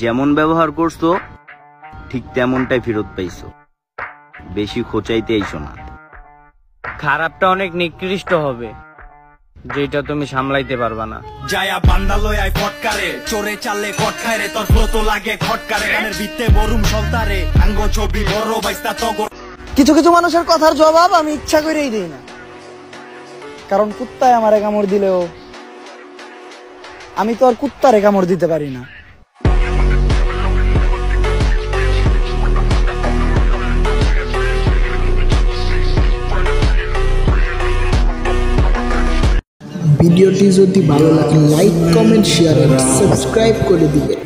যেমন ব্যবহার করছ ঠিক তেমনটাই ফেরত পাইছো। বেশি খোঁচাইতে আইসো না। খারাপটা অনেক নিকৃষ্ট হবে যেটা তুমি সামলাইতে পারবা না। যায়া বান্দালয় আই ফটকারে চোরে চাললে কটকায় রে তোর ফ্লো তো লাগে খটকারে গানের ভিত্তে বরুম সলতারে আঙ্গ ছবি বড় বাইস্তা তগর কিছু কিছু মানুষের কথার জবাব আমি ইচ্ছা করেই দিই না। কারণ কুত্তায় আমারে কামড় দিলেও আমি তো আর কুত্তারে কামড় দিতে পারি না। ভিডিওটি যদি ভালো লাগে লাইক কমেন্ট শেয়ার সাবস্ক্রাইব করে দিবেন।